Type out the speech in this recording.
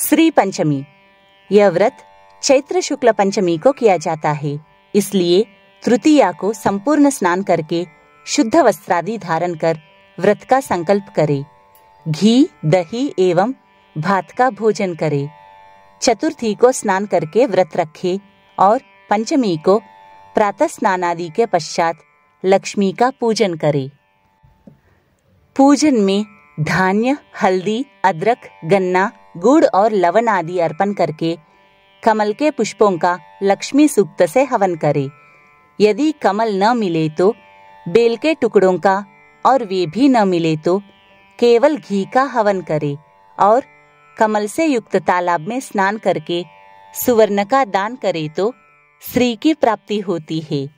श्री पंचमी। यह व्रत चैत्र शुक्ल पंचमी को किया जाता है। इसलिए तृतीया को संपूर्ण स्नान करके शुद्ध वस्त्रादि धारण कर व्रत का संकल्प करे। घी, दही एवं भात का भोजन करे। चतुर्थी को स्नान करके व्रत रखे और पंचमी को प्रातः स्नान आदि के पश्चात लक्ष्मी का पूजन करे। पूजन में धान्य, हल्दी, अदरक, गन्ना गुड़ और लवण आदि अर्पण करके कमल के पुष्पों का लक्ष्मी सूक्त से हवन करे। यदि कमल न मिले तो बेल के टुकड़ों का और वे भी न मिले तो केवल घी का हवन करे और कमल से युक्त तालाब में स्नान करके सुवर्ण का दान करे तो श्री की प्राप्ति होती है।